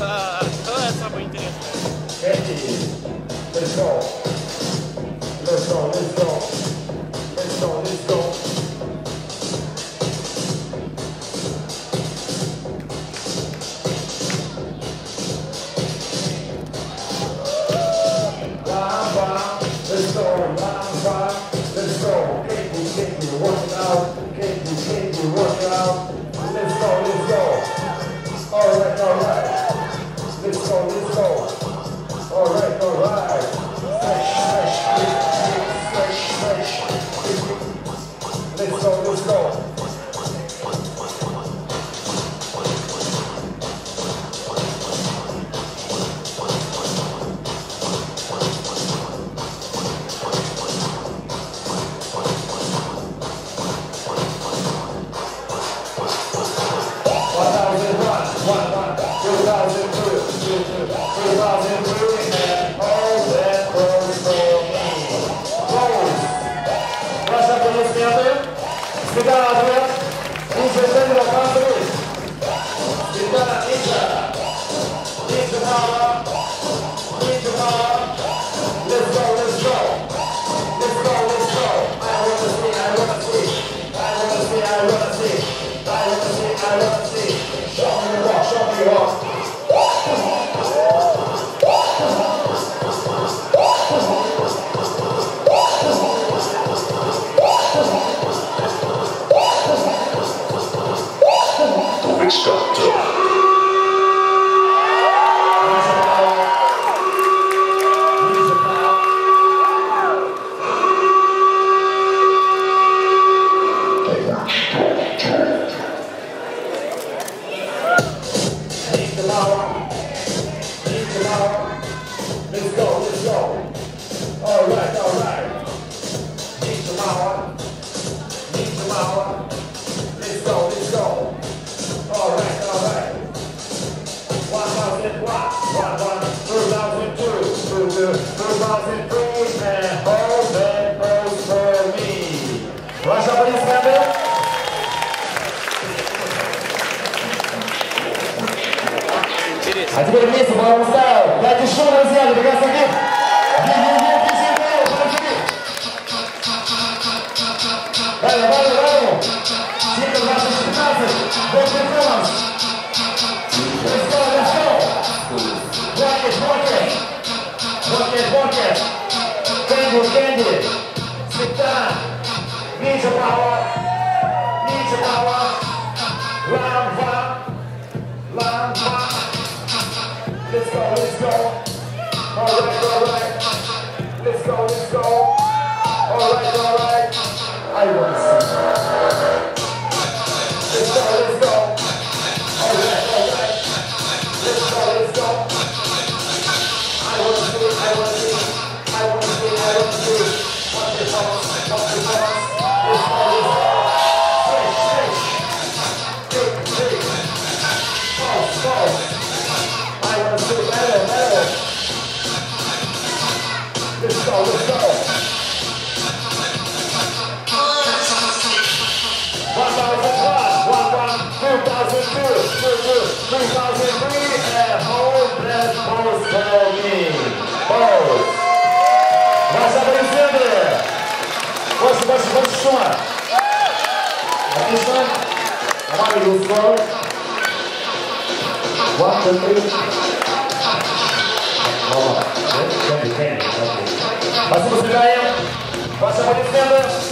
Ah, essa foi interessante. Hey, let's. Let's go, let's go. Let's go, let's go. Power. Need the power. Let's go, let's go. All right, all right. One thousand one, one one, two thousand two, two two, two thousand three, and all that goes for me. Ваши аплодисменты. Интересно. А теперь вместе по стайл. Дайте шум, друзья, для Isaac, Richard Phillips. Let's go, let's go. Work it, work it. Work it, work it. Dangle, dangle. Sit down. Knees to power. Knees to power. Round, round. Round, round. Let's go, let's go. Alright, alright. Let's go, let's go. Alright, alright. I want to see go. One one, two thousand One, two, three. Опа. Кэнди, кэнди, окей. Спасибо, свидаем. Ваши аплодисменты.